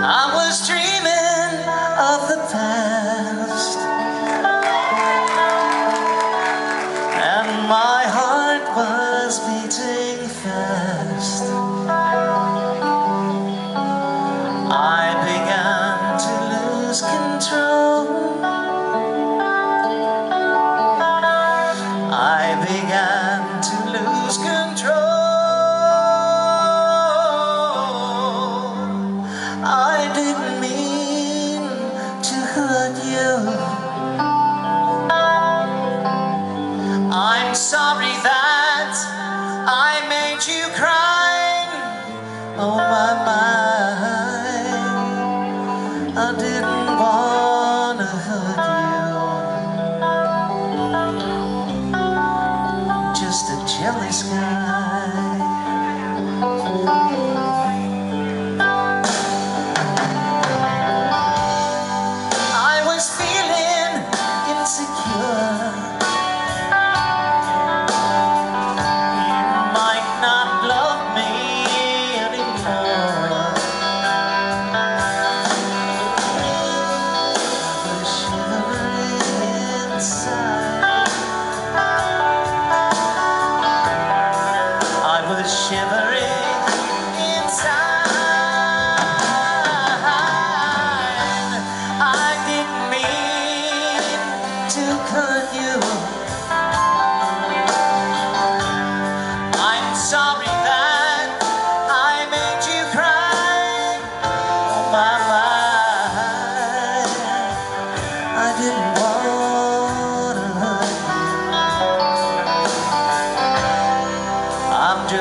I was dreaming of the past.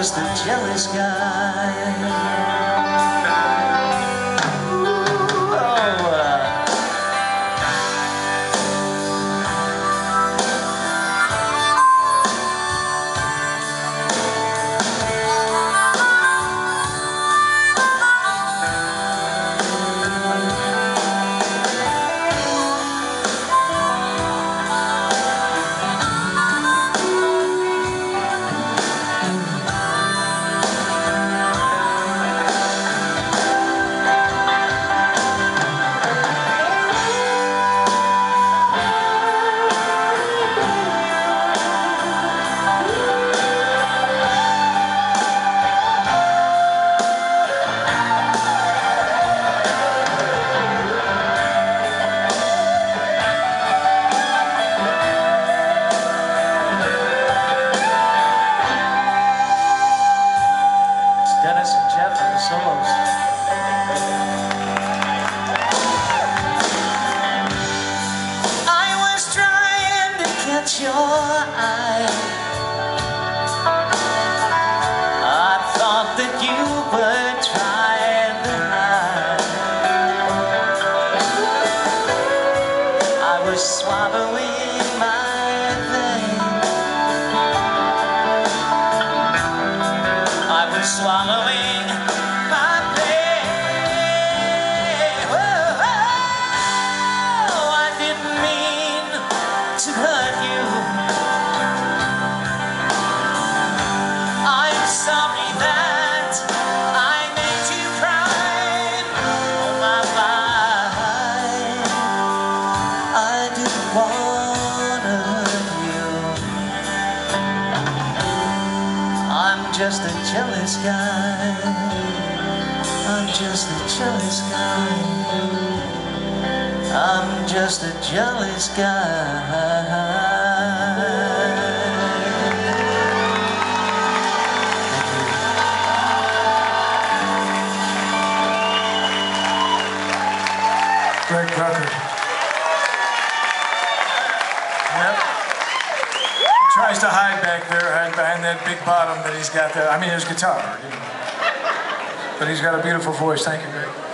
Just a jealous guy. To your eye. I thought that you were trying to hide. I was swallowing my pain. I was swallowing just a jealous guy. I'm just a jealous guy. I'm just a jealous guy. Greg Brucker. Tries to hide back there, hide behind that big bottom that he's got there. I mean, his guitar. you know. But he's got a beautiful voice. Thank you, Greg.